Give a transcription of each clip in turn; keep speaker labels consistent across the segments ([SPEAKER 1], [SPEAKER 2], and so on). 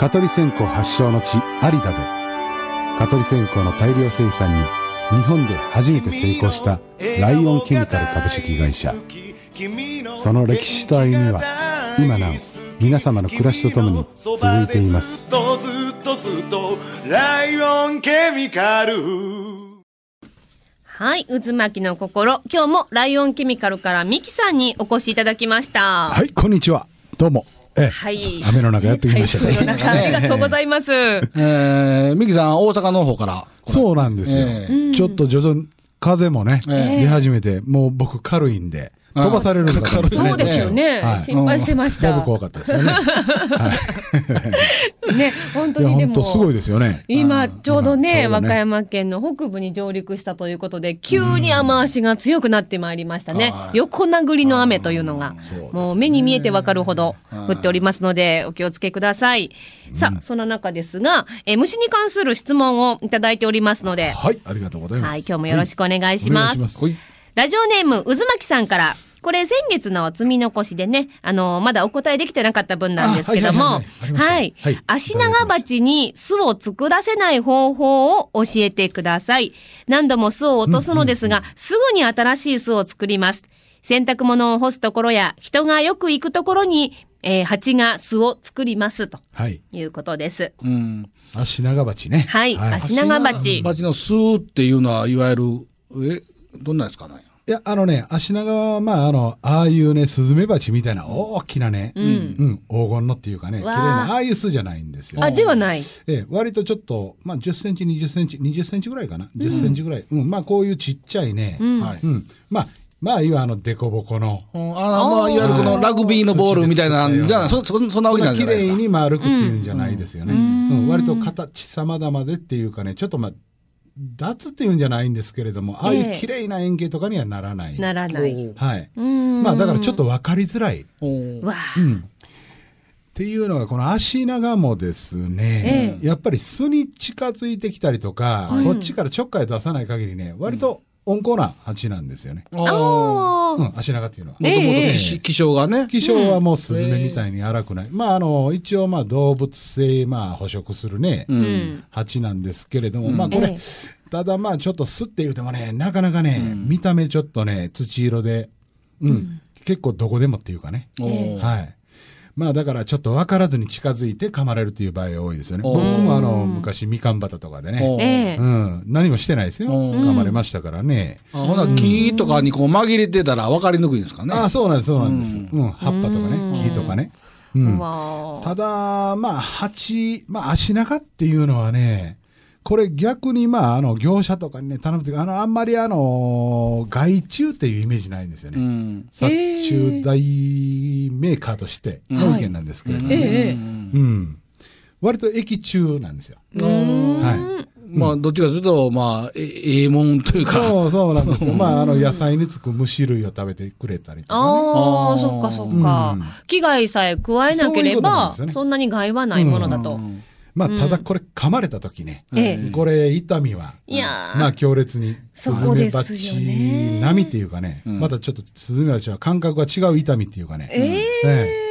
[SPEAKER 1] 蚊取り線香発祥の地有田で蚊取り線香の大量生産に日本で初めて成功したライオンケミカル株式会社その歴史と歩みは今なお皆様の暮らしとともに続いています
[SPEAKER 2] ずっとずっとずっとライオンケミカル
[SPEAKER 3] はい。渦巻きの心。今日もライオンケミカルからミキさんにお越しいただきました。
[SPEAKER 1] はいこんにちはどうもええ
[SPEAKER 3] はい。
[SPEAKER 1] 雨の中やってきました
[SPEAKER 3] 台風の
[SPEAKER 1] ね
[SPEAKER 3] 中ありがとうございます。
[SPEAKER 4] えー、ミキさん、大阪の方から。
[SPEAKER 1] そうなんですよ、
[SPEAKER 4] え
[SPEAKER 1] ちょっと徐々に風もね、
[SPEAKER 4] ええ。
[SPEAKER 1] 出始めてもう僕軽いんで。
[SPEAKER 4] あ
[SPEAKER 1] 飛ばされるのかと思って
[SPEAKER 3] そうですよね。
[SPEAKER 1] はい
[SPEAKER 3] 心配してました。
[SPEAKER 1] だいぶ怖かったですよね。はい。
[SPEAKER 3] ね、本当にでも。
[SPEAKER 1] 本当すごいですよね。
[SPEAKER 3] 今、ちょうどね、
[SPEAKER 1] 今ちょうどね
[SPEAKER 3] 和歌山県の北部に上陸したということで、急に雨足が強くなってまいりましたね。
[SPEAKER 4] はい
[SPEAKER 3] 横殴りの雨というのが、
[SPEAKER 1] ね
[SPEAKER 3] もう目に見えてわかるほど降っておりますので、お気をつけください。さあ、その中ですが、えー虫に関する質問をいただいておりますので、
[SPEAKER 1] はい、ありがとうございます。
[SPEAKER 3] はい、今日もよろしくお願いします。
[SPEAKER 1] お願いします
[SPEAKER 4] ほい
[SPEAKER 3] ラジオネーム、渦巻さんから、これ先月の積み残しでね、あのまだお答えできてなかった分なんですけども、
[SPEAKER 1] あはい
[SPEAKER 3] 足長鉢に巣を作らせない方法を教えてください。何度も巣を落とすのですが、すぐに新しい巣を作ります。洗濯物を干すところや、人がよく行くところに、えー蜂が巣を作りますと
[SPEAKER 1] はい。
[SPEAKER 3] いうことです。
[SPEAKER 4] うん。
[SPEAKER 1] 足長鉢ね。
[SPEAKER 3] はい足長鉢
[SPEAKER 4] バチのスーっていうのは、いわゆる、え、どんなやつかな。
[SPEAKER 1] いや、あのね、足長は、まあ、あの、ああいうね、スズメバチみたいな大きなね、うん、黄金のっていうかね、綺麗な、ああいう巣じゃないんですよ。
[SPEAKER 3] あ、ではない。
[SPEAKER 1] ええ、割とちょっと、まあ、10センチ、20センチ、20センチぐらいかな。10センチぐらい。うん、まあ、こういうちっちゃいね、
[SPEAKER 4] はい。
[SPEAKER 1] うん、まあ、まあ、いわゆるあの、デコボコの、
[SPEAKER 4] うんあの、まあ、いわゆるこのラグビーのボールみたいな、じゃあ、そ、そそんなわけなんじ
[SPEAKER 1] 綺
[SPEAKER 4] ゃないですか。
[SPEAKER 1] 麗に丸くっていうんじゃないですよね。うん割と形様々でっていうかね、ちょっとまあ、脱っていうんじゃないんですけれども、ああいう綺麗な円形とかにはならない。
[SPEAKER 3] ならない。
[SPEAKER 1] はい。
[SPEAKER 3] うん。
[SPEAKER 1] まあだからちょっと分かりづらい。
[SPEAKER 4] おー
[SPEAKER 3] わあ。
[SPEAKER 1] っていうのが、この足長もですね、やっぱり巣に近づいてきたりとか、こっちからちょっかい出さない限りね、割と温厚な蜂なんですよね。
[SPEAKER 4] あー
[SPEAKER 3] あー
[SPEAKER 1] うん、足長っていうのは。
[SPEAKER 4] もともと
[SPEAKER 3] ええ
[SPEAKER 4] 気気象がね。
[SPEAKER 1] 気象はもうスズメみたいに荒くない。まああの、一応まあ動物性、まあ捕食するね、
[SPEAKER 3] うん。
[SPEAKER 1] 蜂なんですけれども、まあこれ、
[SPEAKER 3] ええ
[SPEAKER 1] ただまあちょっと巣って言うてもね、なかなかね、見た目ちょっとね、土色で、うん、結構どこでもっていうかね。はい。まあだからちょっと分からずに近づいて噛まれるという場合が多いですよね。
[SPEAKER 4] お
[SPEAKER 1] 僕
[SPEAKER 4] ー
[SPEAKER 1] もあの、昔みかん畑とかで
[SPEAKER 4] お
[SPEAKER 1] ね、
[SPEAKER 4] ー
[SPEAKER 3] ええ
[SPEAKER 1] うん、何もしてないですよ。
[SPEAKER 4] うん
[SPEAKER 1] 噛まれましたからね。
[SPEAKER 4] あほな、木とかにこう紛れてたら分かりにくいんですかね。
[SPEAKER 1] ああ、そうなんです、そうなんです。うん、葉っぱとかね、木とかね。うん。ただ、まあ、蜂、まあ、足長っていうのはね、これ逆に、まあ、あの、業者とかにね、頼むというか、あの、あんまりあの、害虫っていうイメージないんですよね。
[SPEAKER 4] うん。
[SPEAKER 1] 殺虫大メーカーとしての意見なんですけれども、ね
[SPEAKER 3] ええ
[SPEAKER 1] うん。割と液中なんですよ。
[SPEAKER 4] うん
[SPEAKER 1] は
[SPEAKER 4] まあ、どっちかというと、まあ、えええもんという
[SPEAKER 1] い。
[SPEAKER 4] か。
[SPEAKER 1] そうそうなんですよ。まあ、あの、野菜につく虫類を食べてくれたりとかね。
[SPEAKER 3] ああ、そっかそっか
[SPEAKER 1] うん。
[SPEAKER 3] 危害さえ加えなければ、
[SPEAKER 1] ですよね
[SPEAKER 3] そんなに害はないものだと。
[SPEAKER 1] まあ、ただこれ噛まれた時ね、
[SPEAKER 3] ええ。
[SPEAKER 1] これ痛みは、
[SPEAKER 3] いやー。
[SPEAKER 1] まあ強烈に、ス
[SPEAKER 3] そ
[SPEAKER 1] ズメバ
[SPEAKER 3] こですよ
[SPEAKER 1] チ
[SPEAKER 3] ね
[SPEAKER 1] 並みっていうかね、またちょっとスズメバチは感覚が違う痛みっていうかね、
[SPEAKER 3] え
[SPEAKER 1] ええ。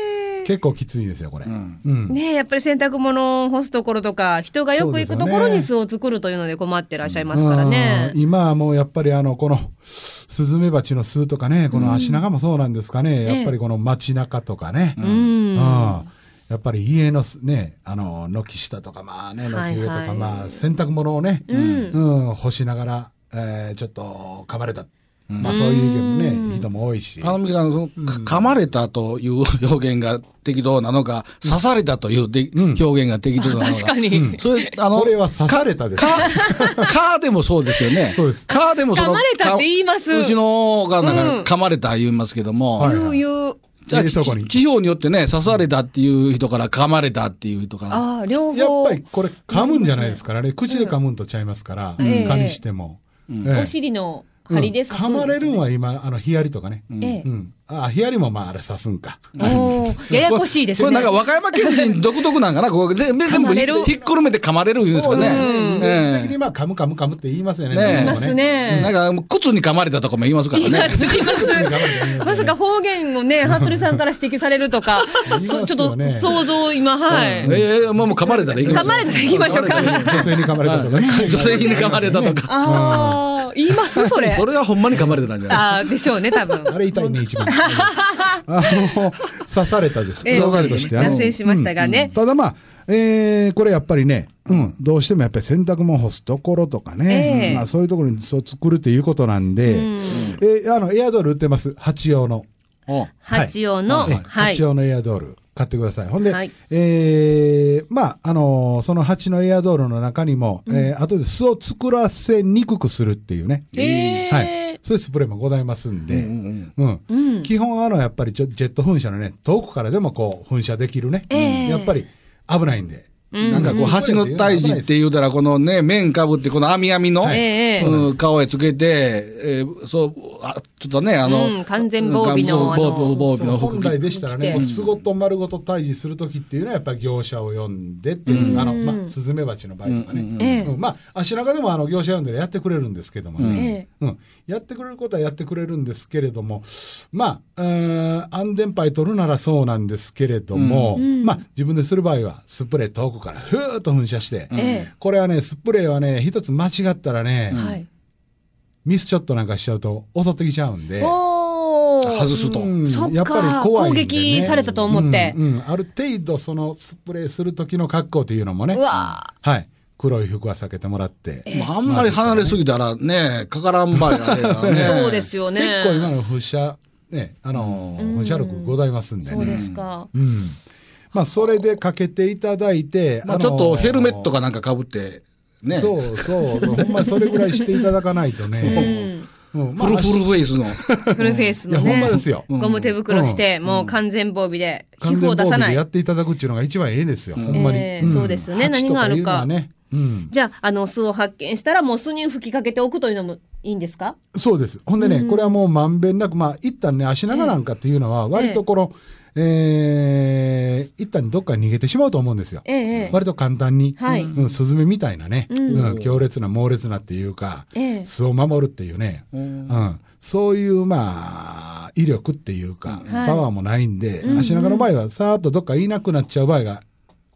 [SPEAKER 1] 結構きついですよ、これ。うん。
[SPEAKER 3] ねえ、やっぱり洗濯物を干すところとか、人がよく行くところに巣を作るというので困ってらっしゃいますからね。
[SPEAKER 1] うん。今はもうやっぱりあの、この、スズメバチの巣とかね、この足長もそうなんですかね、やっぱりこの街中とかね、
[SPEAKER 3] う
[SPEAKER 1] うん
[SPEAKER 3] ん。
[SPEAKER 1] やっぱり家のすね、あの、軒下とか、まあね、
[SPEAKER 3] はい
[SPEAKER 1] 軒上とか、
[SPEAKER 3] はい
[SPEAKER 1] まあ洗濯物をね、
[SPEAKER 3] うん。
[SPEAKER 1] うん、干しながら、えーちょっと噛まれた。まあそういう意見もね、人も多いし。
[SPEAKER 4] あの、みきさん、その、か噛まれたという表現が適当なのか、刺されたというで表現が適当なのか。
[SPEAKER 3] 確かに。
[SPEAKER 4] それ、あの、
[SPEAKER 1] これは刺されたです。
[SPEAKER 4] か、かでもそうですよね。
[SPEAKER 1] そうです
[SPEAKER 4] かでもその、
[SPEAKER 3] 噛まれたって言います
[SPEAKER 4] かうちのお母さん
[SPEAKER 3] うん
[SPEAKER 4] が噛まれた言いますけども、
[SPEAKER 1] はい
[SPEAKER 3] ゆう
[SPEAKER 4] 地地方によってね、刺されたっていう人から噛まれたっていう人から。
[SPEAKER 3] ああ、両
[SPEAKER 1] やっ
[SPEAKER 3] 方。
[SPEAKER 1] ぱりこれ噛むんじゃないですからね。口で噛むんとちゃいますから、
[SPEAKER 3] ええ
[SPEAKER 1] 蚊にしても。ええ
[SPEAKER 3] お尻の針で刺す。
[SPEAKER 1] うん噛まれるんは今、あの、ヒアリとかね。
[SPEAKER 3] ええ
[SPEAKER 1] うん。あ、ヒアリもまああれ刺すんか。
[SPEAKER 3] おーややこしいですね。
[SPEAKER 4] これなんか和歌山県人 独特なんかな、ここ全部ひっくるめて噛まれる言うんですかね。
[SPEAKER 1] そうですね。イメージ的
[SPEAKER 4] え
[SPEAKER 1] にまあ、噛む噛む噛むって言いますよね。
[SPEAKER 4] ねえ
[SPEAKER 1] 日本語
[SPEAKER 3] いますね。
[SPEAKER 4] えなんか、靴に噛まれたとかも言いますから
[SPEAKER 3] いま
[SPEAKER 4] ね。
[SPEAKER 3] す、います。まさか方言をね、服部さんから指摘されるとか、ちょっと想像今、はい。
[SPEAKER 4] ええもうもう噛まれたら行きましょう。
[SPEAKER 3] 噛まれたら行きましょうか。
[SPEAKER 1] 女性に噛まれたとかね。
[SPEAKER 4] 女性に噛まれたとか。
[SPEAKER 3] ああ、言いますそれ。
[SPEAKER 4] それはほんまに噛まれてたんじゃない？
[SPEAKER 3] ああ、でしょうね、多分。
[SPEAKER 1] あれ痛いね、一番。あの、刺されたです。
[SPEAKER 3] ええ
[SPEAKER 1] 刺されとして。あの
[SPEAKER 3] 脱線しましたがね。
[SPEAKER 1] ただまあ、えーこれやっぱりね、うん、どうしてもやっぱり洗濯物干すところとかね、
[SPEAKER 3] ええ
[SPEAKER 1] まあそういうところにそう作るということなんで、えーあの、エアドール売ってます。八用の。
[SPEAKER 3] 八葉の、
[SPEAKER 1] え
[SPEAKER 3] はい
[SPEAKER 1] 八。用のエアドール。買ってください。ほんで、
[SPEAKER 3] はい
[SPEAKER 1] えーまあ、あのーその蜂のエアドールの中にも、えー後で巣を作らせにくくするっていうね。
[SPEAKER 3] えー
[SPEAKER 1] はい。そういうスプレーもございますんで、うん
[SPEAKER 3] うん
[SPEAKER 1] 基本あの、やっぱりちょジェット噴射のね、遠くからでもこう、噴射できるね。
[SPEAKER 3] ええ。
[SPEAKER 1] やっぱり危ないんで。
[SPEAKER 4] なんかこう、蜂の退治って言うたら、このね、面かぶって、この網網の、
[SPEAKER 1] はい。
[SPEAKER 4] 顔へつけて、えーそう、あちょっとね、あの、
[SPEAKER 3] うん完全防備の
[SPEAKER 4] 防防備の
[SPEAKER 1] 本
[SPEAKER 4] 服
[SPEAKER 1] 来でしたらね、もう巣ごと丸ごと退治するときっていうのは、やっぱり業者を呼んでっていう、あの、まあ、スズメバチの場合とかね。
[SPEAKER 3] ええ。
[SPEAKER 1] うん。まあ、足長でもあの業者呼んでやってくれるんですけどもね、うん。やってくれることはやってくれるんですけれども、まあ、うーん安全牌取るならそうなんですけれども、まあ、自分でする場合は、スプレー遠くからふーっと噴射して、
[SPEAKER 3] え
[SPEAKER 1] これはね、スプレーはね、一つ間違ったらね、
[SPEAKER 3] えはい。
[SPEAKER 1] ミスショットなんかしちゃうと襲ってきちゃうんで、
[SPEAKER 4] 外すと。
[SPEAKER 1] うん。やっぱり怖いんで、ね、
[SPEAKER 3] 攻撃されたと思って。
[SPEAKER 1] うん。うん。ある程度そのスプレーする時の格好というのもね。
[SPEAKER 3] うわ
[SPEAKER 1] はい。黒い服は避けてもらって、
[SPEAKER 4] まあ、あんまり離れすぎたらね、かからん場合があれだね。
[SPEAKER 3] そうですよね。
[SPEAKER 1] 結構今の噴射ねあのー噴射力ございますんで
[SPEAKER 3] そうで
[SPEAKER 1] ね
[SPEAKER 3] すか。
[SPEAKER 1] うんまあそれでかけていただいて、
[SPEAKER 4] まあ、ちょっとヘルメットかなんかかぶって、ね。
[SPEAKER 1] そうそう。ほんまにそれぐらいしていただかないと
[SPEAKER 3] う
[SPEAKER 1] ね、
[SPEAKER 3] ん。
[SPEAKER 1] うん。まあ
[SPEAKER 4] フルフルフェイスの。
[SPEAKER 3] フルフェイス
[SPEAKER 1] いや
[SPEAKER 3] のね
[SPEAKER 1] ほんまで。すよ、
[SPEAKER 3] ゴム手袋して、もう完全防備で、皮膚を出さない。
[SPEAKER 1] 備でや。っていただくっていうのが一番ええですよ、ほんまに、
[SPEAKER 3] ええそうですね。
[SPEAKER 1] 蜂
[SPEAKER 3] 何があるか。じゃあ、あの、巣を発見したら、もう巣に吹きかけておくというのもいいんですか？
[SPEAKER 1] そうです。ほんでね、これはもうまんべんなく、まあ、一旦ね、足長なんかっていうのは、割とこの、えー、一旦どっかに逃げてしまうと思うんですよ。
[SPEAKER 3] ええええ。
[SPEAKER 1] 割と簡単に、
[SPEAKER 3] はい。
[SPEAKER 1] うん、スズメみたいなね、
[SPEAKER 3] うん。
[SPEAKER 1] うん強烈な猛烈なっていうか、
[SPEAKER 3] ええ。
[SPEAKER 1] 巣を守るっていうね、うん。そういう、まあ、威力っていうか、
[SPEAKER 3] はい。
[SPEAKER 1] パワーもないんで、足長の場合は、さーっとどっかいなくなっちゃう場合が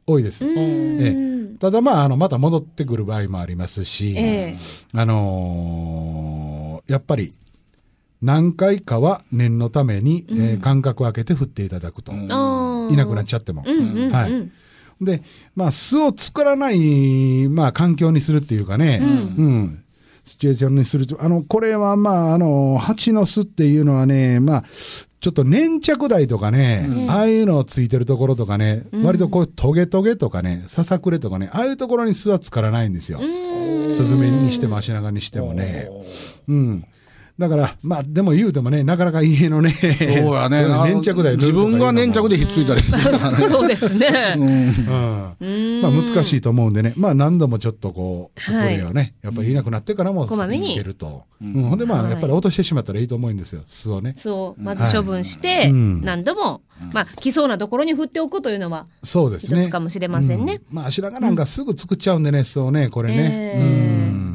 [SPEAKER 1] 多いです。ええただまあ、あの、また戻ってくる場合もありますし、
[SPEAKER 3] ええ
[SPEAKER 1] あのーやっぱり、何回かは念のために、えー間隔を空けて振っていただくと。いなくなっちゃっても。
[SPEAKER 3] うんうんうん
[SPEAKER 1] はい。で、まあ、巣を作らない、まあ、環境にするっていうかね、うん。シチュエーションにすると、あの、これは、まあ、あの、蜂の巣っていうのはね、まあ、ちょっと粘着剤とかね、ああいうのをついてるところとかね、割とこう、トゲトゲとかね、ささくれとかね、ああいうところに巣は作らないんですよ。スズメにしても足長にしてもね。うん。だから、まあ、でも言うてもね、なかなか家のね、
[SPEAKER 4] そうやね。
[SPEAKER 1] 粘着剤
[SPEAKER 4] 自分が粘着でひっついたり。するからね。
[SPEAKER 3] そうですね。
[SPEAKER 1] うん。まあ難しいと思うんでね、まあ何度もちょっとこう、スプレーをね、やっぱりいなくなってからも
[SPEAKER 3] こまめに
[SPEAKER 1] つけると。うん。ほんでまあ、やっぱり落としてしまったらいいと思うんですよ、巣をね。
[SPEAKER 3] そう、まず処分して、
[SPEAKER 1] うん。
[SPEAKER 3] 何度も、まあ、来そうなところに振っておくというのは、
[SPEAKER 1] そうですね。
[SPEAKER 3] かもしれませんね。
[SPEAKER 1] うん。まあ白髪なんかすぐ作っちゃうんでね、巣をね、これね。
[SPEAKER 3] ええ
[SPEAKER 1] うん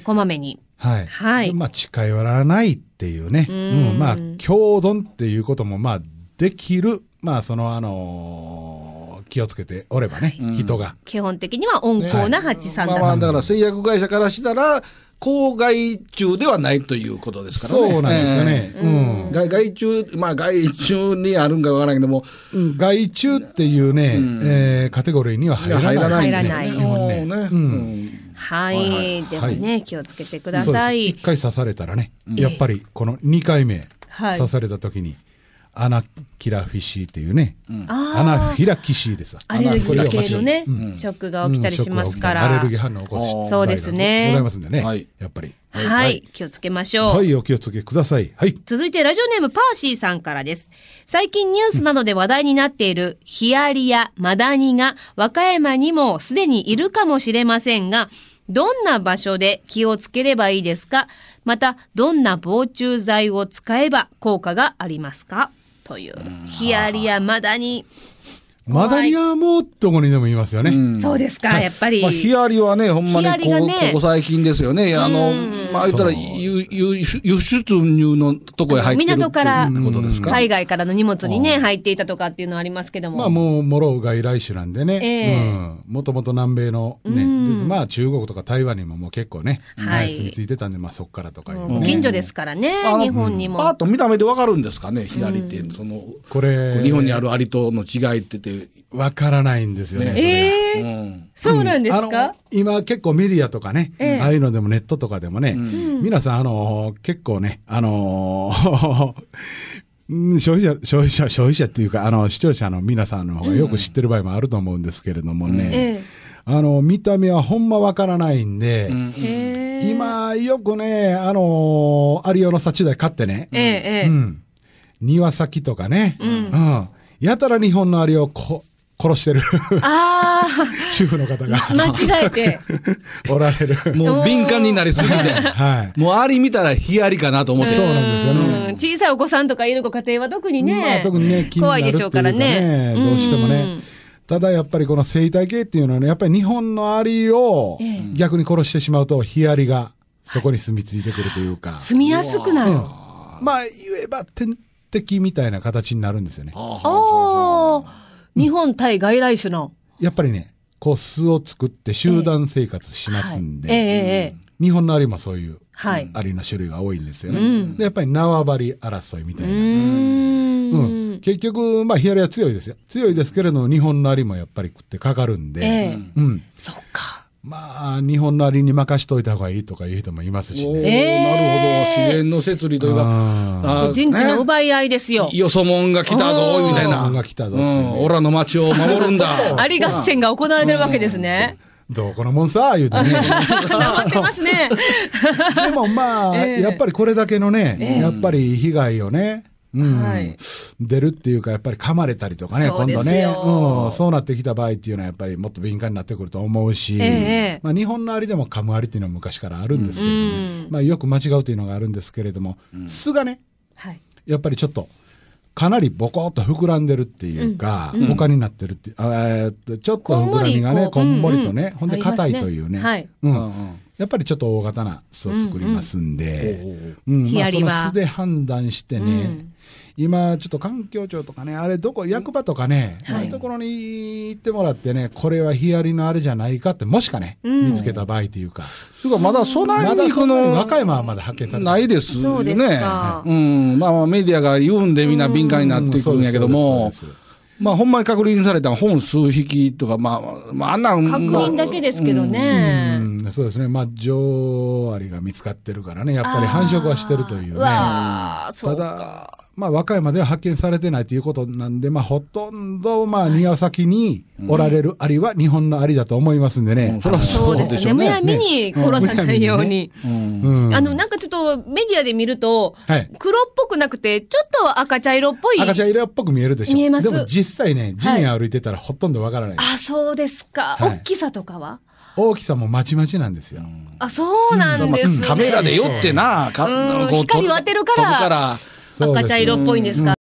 [SPEAKER 3] こまめに。
[SPEAKER 1] はい。
[SPEAKER 3] はい
[SPEAKER 1] でまあ近寄らないっていうね。うんまあ、共存っていうこともまあできる、まあそのあのー気をつけておればね、人が。
[SPEAKER 3] 基本的には温厚な蜂さんだと。
[SPEAKER 4] まあまあ、だから製薬会社からしたら、公害虫ではないということですからね。
[SPEAKER 1] そうなんですよね。うん
[SPEAKER 4] ええ。害害虫、まあ害虫にあるんかわからないけども、
[SPEAKER 1] うん害虫っていうね、えーカテゴリーには入らない
[SPEAKER 4] 入らない
[SPEAKER 3] 入らない
[SPEAKER 1] 基本ね。
[SPEAKER 4] ね
[SPEAKER 1] うん
[SPEAKER 3] はい、
[SPEAKER 4] はい。
[SPEAKER 3] でもね、気をつけてください。
[SPEAKER 1] 一。回刺されたらね、やっぱりこの2回目、
[SPEAKER 3] はい。
[SPEAKER 1] 刺された時に、アナキラフィシーっていうね、
[SPEAKER 3] あ
[SPEAKER 1] アナフィラキシーですわ。
[SPEAKER 3] アレルギー系のね、
[SPEAKER 1] うん
[SPEAKER 3] ショックが起きたりしますか
[SPEAKER 1] うん。
[SPEAKER 3] ら。
[SPEAKER 1] アレルギー反応を起こし
[SPEAKER 3] そうですね。
[SPEAKER 1] ございますんでね。
[SPEAKER 4] はい。
[SPEAKER 1] やっぱり。
[SPEAKER 3] はい、気をつけましょう。
[SPEAKER 1] はい、お気をつけください。はい。
[SPEAKER 3] 続いてラジオネームパーシーさんからです。最近ニュースなどで話題になっているヒアリやマダニが和歌山にもすでにいるかもしれませんが、どんな場所で気をつければいいですか？また、どんな防虫剤を使えば効果がありますか？という、ヒアリやマダニ。
[SPEAKER 1] マダニはもうどこにでもいますよね。
[SPEAKER 4] うん
[SPEAKER 3] そうですか、やっぱり。
[SPEAKER 4] まあ、ヒアリはね、ほんまに
[SPEAKER 3] ヒアリが
[SPEAKER 4] こ,、
[SPEAKER 3] ね
[SPEAKER 4] ここ最近ですよね。あの、まあ、言ったら、輸輸輸出入のとこへ入ってる
[SPEAKER 3] 港から
[SPEAKER 4] っていうことですか？
[SPEAKER 3] 海外からの荷物にね、入っていたとかっていうのはありますけども。
[SPEAKER 1] まあもう、モロウ外来種なんでね。
[SPEAKER 3] ええ
[SPEAKER 1] うん。もともと南米のね、まあ中国とか台湾にももう結構ね、
[SPEAKER 3] はい
[SPEAKER 1] 住み着いてたんで、まあそっからとかね
[SPEAKER 3] ご近所ですからね、日本にも。
[SPEAKER 4] パーッと見た目でわかるんですかね、ヒアリって。その、
[SPEAKER 1] これ、
[SPEAKER 4] 日本にあるアリとの違いってて。
[SPEAKER 1] わからないんですよね。
[SPEAKER 3] ええ
[SPEAKER 4] うん。
[SPEAKER 3] そうなんです
[SPEAKER 1] あの
[SPEAKER 3] か、
[SPEAKER 1] 今結構メディアとかね、
[SPEAKER 3] ええ。
[SPEAKER 1] ああいうのでもネットとかでもね、皆さんあの結構ね、あのうん 消費者、消費者、消費者っていうか、あの、視聴者の皆さんの方がよく知ってる場合もあると思うんですけれどもね、
[SPEAKER 3] え
[SPEAKER 1] あの、見た目はほんまわからないんで、今、よくね、あのアリオの幸代買ってね、うん。庭先とかね、
[SPEAKER 3] うん。
[SPEAKER 1] うん。やたら日本のアリをこ殺してる
[SPEAKER 3] あ
[SPEAKER 1] 主婦の方が
[SPEAKER 3] あ、間違えて。
[SPEAKER 1] おられる。
[SPEAKER 4] もう敏感になりすぎて。
[SPEAKER 1] はい。
[SPEAKER 4] もうアリ見たらヒアリかなと思って。
[SPEAKER 1] そうなんですよね
[SPEAKER 3] うん小さいお子さんとかいるご家庭は特にね。
[SPEAKER 1] まあ、特にね、
[SPEAKER 3] 怖いでしょうから
[SPEAKER 1] ね、
[SPEAKER 3] ね。
[SPEAKER 1] どうしてもね
[SPEAKER 3] うん。
[SPEAKER 1] ただやっぱりこの生態系っていうのはね、やっぱり日本のアリを
[SPEAKER 3] ええ
[SPEAKER 1] 逆に殺してしまうと、ヒアリがそこに住み着いてくるというか、
[SPEAKER 3] 住みやすくなる。
[SPEAKER 1] うんまあ、言えば天敵みたいな形になるんですよね。
[SPEAKER 4] あ
[SPEAKER 3] ああ、日本対外来種の。
[SPEAKER 1] やっぱりね、こう巣を作って集団生活しますんで、
[SPEAKER 3] ええ
[SPEAKER 1] 日本のアリもそういう
[SPEAKER 3] はい
[SPEAKER 1] アリの種類が多いんですよね。
[SPEAKER 3] うん
[SPEAKER 1] でやっぱり縄張り争いみた
[SPEAKER 3] う
[SPEAKER 1] いな。
[SPEAKER 3] ー
[SPEAKER 1] うん
[SPEAKER 3] ん。
[SPEAKER 1] 結局、まあ、ヒアリは強いですよ。強いですけれども、日本のアリもやっぱり食ってかかるんで、
[SPEAKER 3] ええ
[SPEAKER 1] うん。
[SPEAKER 3] そっか。
[SPEAKER 1] まあ、日本のアリに任しといた方がいいとかいう人もいますしね。
[SPEAKER 3] ええ
[SPEAKER 4] なるほど。自然の摂理というか、
[SPEAKER 1] あ
[SPEAKER 4] あ
[SPEAKER 3] 人知の
[SPEAKER 4] ね
[SPEAKER 3] 奪い合いですよ。
[SPEAKER 4] よそもんが来たぞ、みたいな。
[SPEAKER 1] よそもんが来たぞっ
[SPEAKER 4] うの町を守るんだ。
[SPEAKER 3] アリ合戦が行われてるわけですね。
[SPEAKER 1] どこのもんさ、言うてね。
[SPEAKER 3] ますね。
[SPEAKER 1] でもまあ、
[SPEAKER 3] ええ
[SPEAKER 1] やっぱりこれだけのね、
[SPEAKER 3] ええ
[SPEAKER 1] やっぱり被害をね、うん。
[SPEAKER 3] はい。
[SPEAKER 1] 出るっていうか、やっぱり噛まれたりとかね、今度ね、うん、そうなってきた場合っていうのは、やっぱりもっと敏感になってくると思うし、
[SPEAKER 3] ええ。
[SPEAKER 1] まあ、日本のアリでも噛むアリっていうのは昔からあるんですけれども、
[SPEAKER 3] うん。
[SPEAKER 1] まあ、よく間違うというのがあるんですけれども、巣がね、
[SPEAKER 3] はい。
[SPEAKER 1] やっぱりちょっと、かなりボコっと膨らんでるっていうか、
[SPEAKER 3] うん。
[SPEAKER 1] 他になってるって、あえーっとちょっと膨らみがね、こ
[SPEAKER 3] こんもりこう
[SPEAKER 1] ん
[SPEAKER 3] うん。
[SPEAKER 1] ほんで硬いというね、
[SPEAKER 3] はい。
[SPEAKER 1] うん。
[SPEAKER 4] うんうん。
[SPEAKER 1] やっぱりちょっと大型な巣を作りますんで、
[SPEAKER 4] うん
[SPEAKER 1] うんまあ、その巣で判断してね、
[SPEAKER 3] うん
[SPEAKER 1] 今ちょっと環境庁とかね、あれどこ、役場とかね、
[SPEAKER 3] はい
[SPEAKER 1] ああいうところに行ってもらってね、これはヒアリのあれじゃないかって、もしかね、
[SPEAKER 3] うん
[SPEAKER 1] 見つけた場合というか、
[SPEAKER 4] というか、まだそない
[SPEAKER 1] まだ
[SPEAKER 4] にこ
[SPEAKER 1] そんなに
[SPEAKER 4] の、
[SPEAKER 1] 和歌山はまだ発見されて
[SPEAKER 4] ないですよ
[SPEAKER 3] そう
[SPEAKER 4] ね。
[SPEAKER 3] ですか
[SPEAKER 4] うん。まあまあメディアが言うんでみんな敏感になってくるんやけどもまあほんまに確認された本数匹とか、まあ、まああんなん。
[SPEAKER 3] 確認だけですけどね。
[SPEAKER 1] うん、そうですね、まあ、女王アリが見つかってるからね、やっぱり繁殖はしてるというね。
[SPEAKER 3] うわあ、そう
[SPEAKER 1] た
[SPEAKER 3] か。
[SPEAKER 1] だ、まあ、和歌山では発見されてないということなんで、まあ、ほとんど、まあ、庭先におられるアリは日本のアリだと思いますんでね。
[SPEAKER 4] うんそら
[SPEAKER 3] そうですね。
[SPEAKER 4] そうでしょうね
[SPEAKER 3] むやみに殺さないように。
[SPEAKER 4] うん
[SPEAKER 1] うん
[SPEAKER 3] あの、なんかちょっとメディアで見ると、
[SPEAKER 1] はい
[SPEAKER 3] 黒っぽくなくて、ちょっと赤茶色っぽい。
[SPEAKER 1] 赤茶色っぽく見えるでしょ。
[SPEAKER 3] 見えます
[SPEAKER 1] でも実際ね、地面歩いてたらほとんどわからない。
[SPEAKER 3] あ、そうですか。
[SPEAKER 1] はい
[SPEAKER 3] 大きさとかは？
[SPEAKER 1] 大きさもまちまちなんですよ。
[SPEAKER 3] あ、そうなんですね。
[SPEAKER 4] カメラで寄ってな、か
[SPEAKER 3] うん光を当てるから赤茶色っぽいんですか？